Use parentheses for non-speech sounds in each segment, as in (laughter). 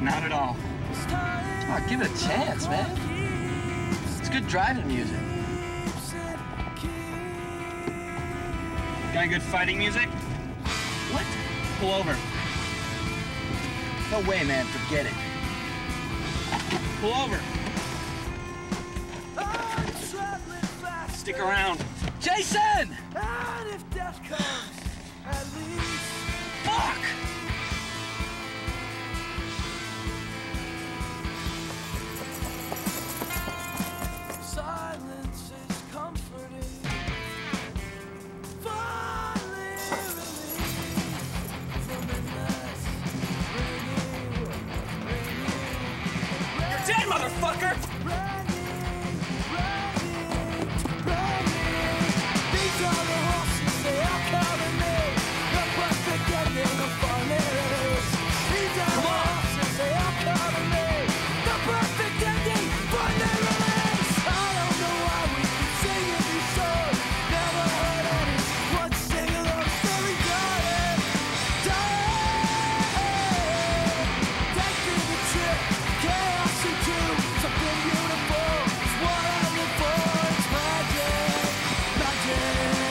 Not at all. Oh, give it a chance, man. It's good driving music. Got good fighting music? What? Pull over. No way, man. Forget it. Pull over. Stick around. Jason! Magic.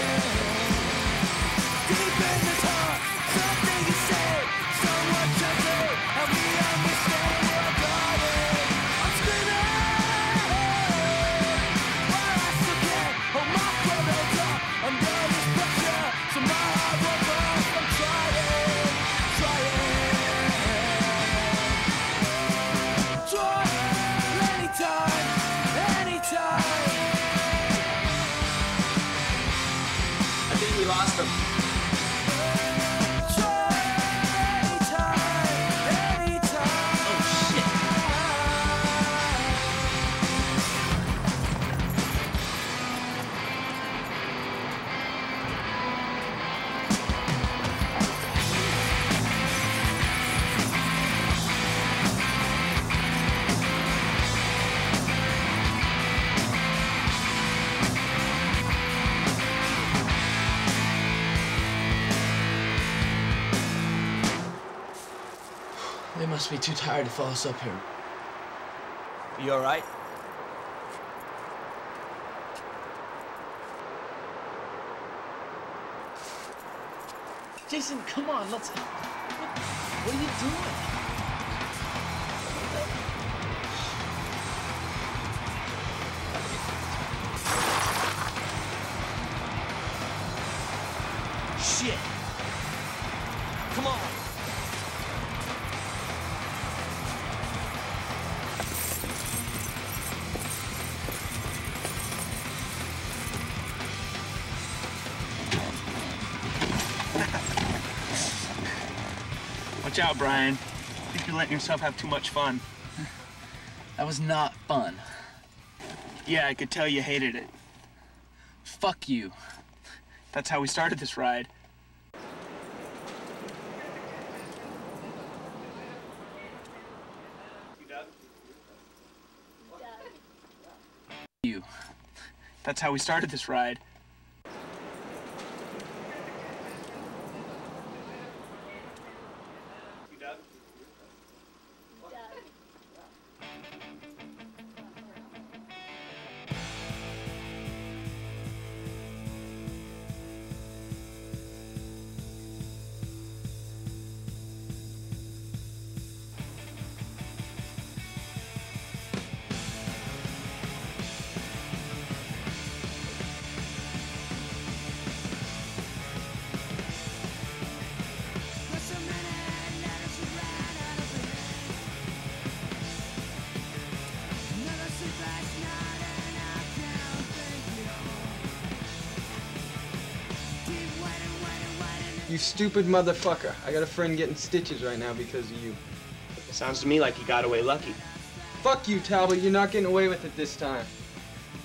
Lost him. Must be too tired to follow us up here. You alright? Jason, come on, let's. (laughs) What are you doing? Shit! Watch out, Brian. I think you're letting yourself have too much fun. That was not fun. Yeah, I could tell you hated it. Fuck you. That's how we started this ride. You. That's how we started this ride. Yeah. You stupid motherfucker. I got a friend getting stitches right now because of you. It sounds to me like you got away lucky. Fuck you, Talbot. You're not getting away with it this time.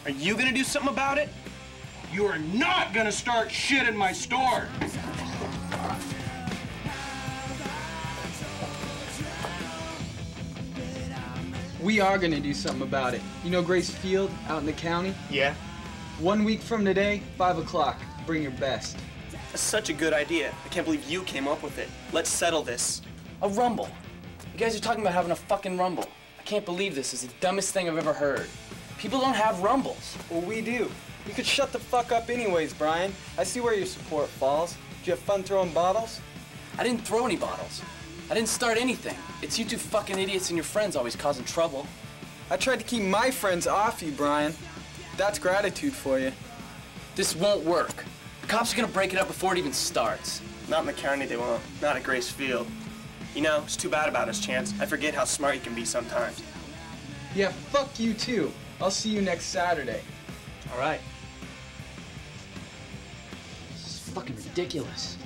Are you gonna do something about it? You are not gonna start shit in my store. We are gonna do something about it. You know Grace Field out in the county? Yeah? One week from today, 5 o'clock. Bring your best. That's such a good idea. I can't believe you came up with it. Let's settle this. A rumble. You guys are talking about having a fucking rumble. I can't believe this. Is the dumbest thing I've ever heard. People don't have rumbles. Well, we do. You could shut the fuck up anyways, Brian. I see where your support falls. Did you have fun throwing bottles? I didn't throw any bottles. I didn't start anything. It's you two fucking idiots and your friends always causing trouble. I tried to keep my friends off you, Brian. That's gratitude for you. This won't work. The cops are gonna break it up before it even starts. Not in the county, they won't. Not at Grace Field. You know, it's too bad about us, Chance. I forget how smart you can be sometimes. Yeah, fuck you too. I'll see you next Saturday. All right. This is fucking ridiculous.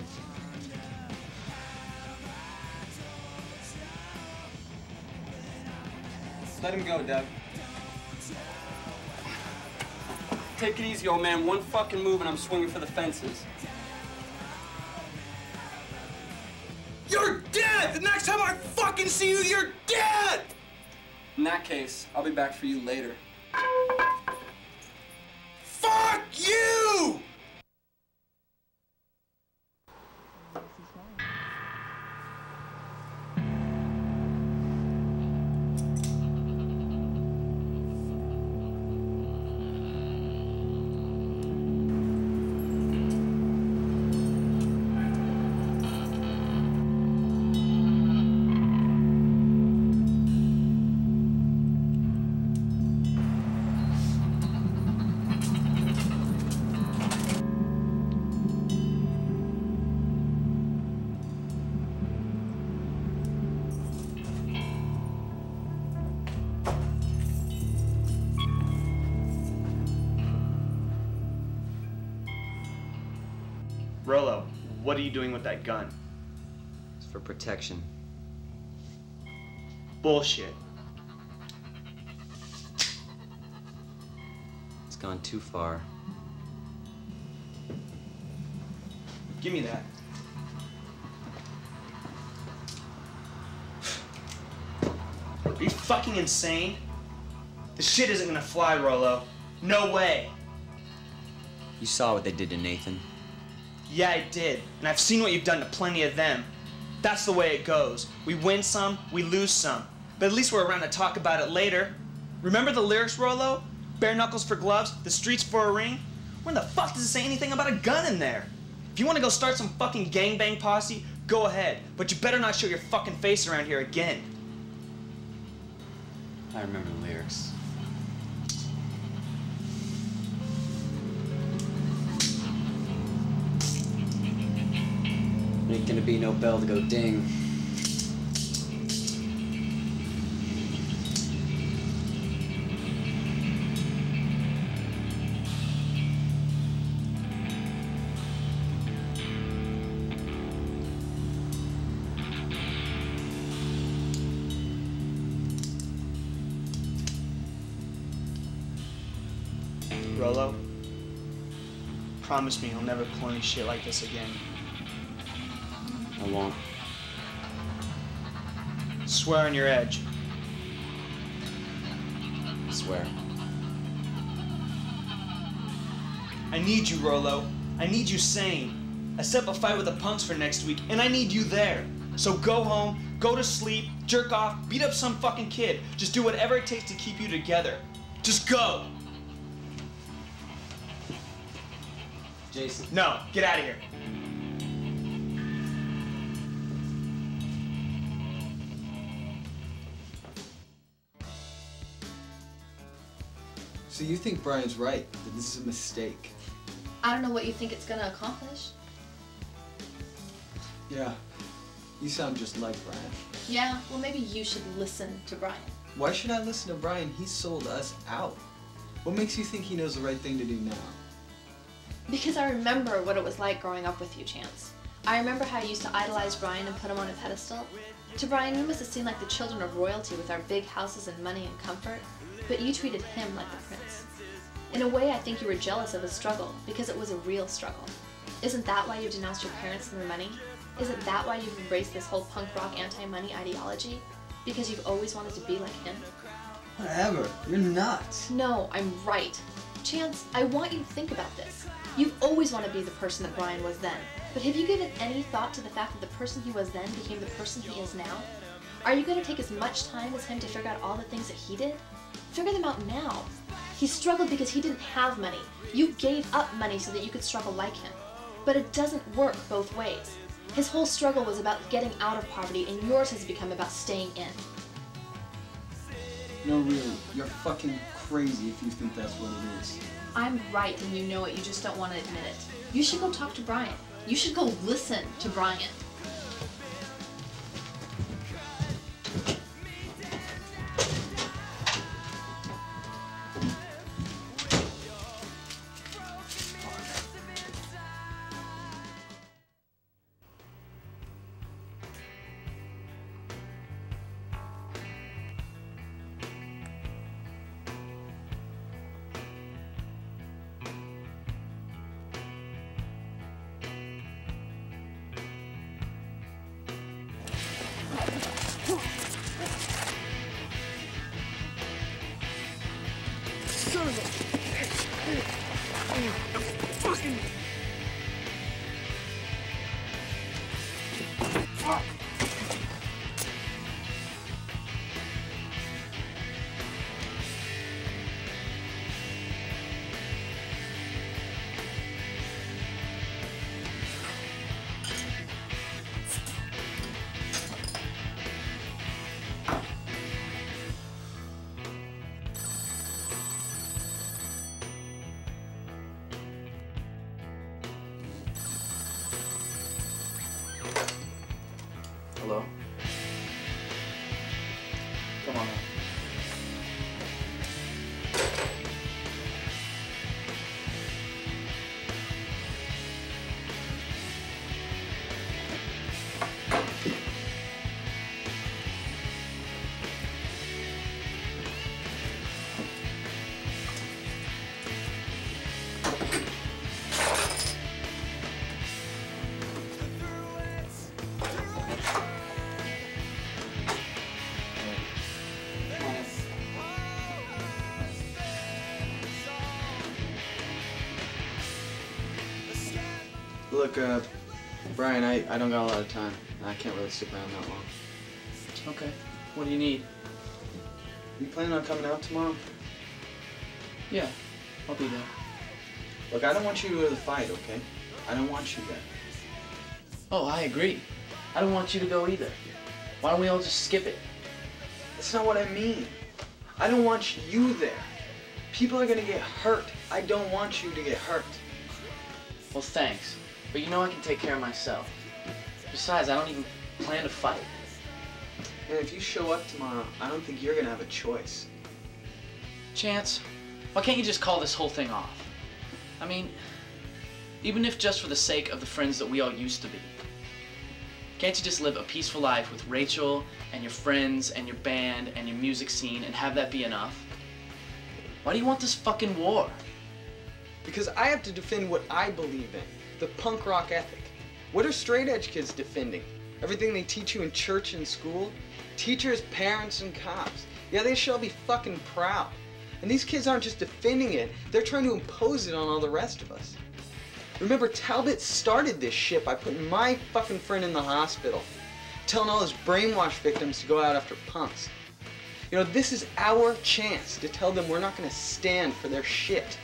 Let him go, Deb. Take it easy, old man. One fucking move and I'm swinging for the fences. You're dead! The next time I fucking see you, you're dead! In that case, I'll be back for you later. What are you doing with that gun? It's for protection. Bullshit. It's gone too far. Give me that. Are you fucking insane? This shit isn't gonna fly, Rolo. No way. You saw what they did to Nathan. Yeah, I did. And I've seen what you've done to plenty of them. That's the way it goes. We win some, we lose some. But at least we're around to talk about it later. Remember the lyrics, Rolo? Bare knuckles for gloves, the streets for a ring? Where the fuck does it say anything about a gun in there? If you want to go start some fucking gangbang posse, go ahead. But you better not show your fucking face around here again. I remember the lyrics. Ain't gonna be no bell to go ding. Rolo, promise me you'll never pull any shit like this again. I won't. Swear on your edge. I swear. I need you, Rolo. I need you sane. I set up a fight with the punks for next week, and I need you there. So go home, go to sleep, jerk off, beat up some fucking kid. Just do whatever it takes to keep you together. Just go. Jason. No, get out of here. So you think Brian's right, that this is a mistake? I don't know what you think it's gonna accomplish. Yeah. You sound just like Brian. Yeah, well, maybe you should listen to Brian. Why should I listen to Brian? He sold us out. What makes you think he knows the right thing to do now? Because I remember what it was like growing up with you, Chance. I remember how you used to idolize Brian and put him on a pedestal. To Brian, we must have seemed like the children of royalty with our big houses and money and comfort, but you treated him like a prince. In a way, I think you were jealous of his struggle because it was a real struggle. Isn't that why you denounced your parents and their money? Isn't that why you've embraced this whole punk rock anti-money ideology? Because you've always wanted to be like him? Whatever. You're nuts. No, I'm right. Chance, I want you to think about this. You've always wanted to be the person that Brian was then. But have you given any thought to the fact that the person he was then became the person he is now? Are you going to take as much time as him to figure out all the things that he did? Figure them out now. He struggled because he didn't have money. You gave up money so that you could struggle like him. But it doesn't work both ways. His whole struggle was about getting out of poverty, and yours has become about staying in. No, really, you're fucking crazy if you think that's what it is. I'm right, and you know it. You just don't want to admit it. You should go talk to Brian. You should go listen to Brian. Look, uh, Brian, I, I don't got a lot of time. I can't really stick around that long. Okay. What do you need? You planning on coming out tomorrow? Yeah, I'll be there. Look, I don't want you to go to the fight, okay? I don't want you there. Oh, I agree. I don't want you to go either. Why don't we all just skip it? That's not what I mean. I don't want you there. People are gonna get hurt. I don't want you to get hurt. Well, thanks. But you know I can take care of myself. Besides, I don't even plan to fight. And if you show up tomorrow, I don't think you're gonna have a choice. Chance, why can't you just call this whole thing off? I mean, even if just for the sake of the friends that we all used to be. Can't you just live a peaceful life with Rachel and your friends and your band and your music scene and have that be enough? Why do you want this fucking war? Because I have to defend what I believe in the punk rock ethic. What are straight edge kids defending? Everything they teach you in church and school? Teachers, parents, and cops. Yeah, they shall be fucking proud. And these kids aren't just defending it, they're trying to impose it on all the rest of us. Remember, Talbot started this shit by putting my fucking friend in the hospital, telling all his brainwash victims to go out after punks. You know, this is our chance to tell them we're not gonna stand for their shit.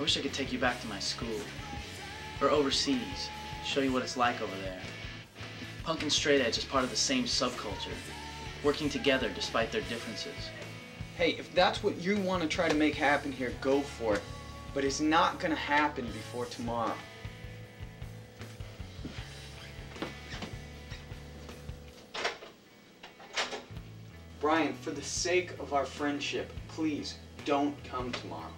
I wish I could take you back to my school. Or overseas. Show you what it's like over there. Punk and straight edge is part of the same subculture. Working together despite their differences. Hey, if that's what you want to try to make happen here, go for it. But it's not gonna happen before tomorrow. Brian, for the sake of our friendship, please don't come tomorrow.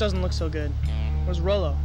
Doesn't look so good. Where's Rolo?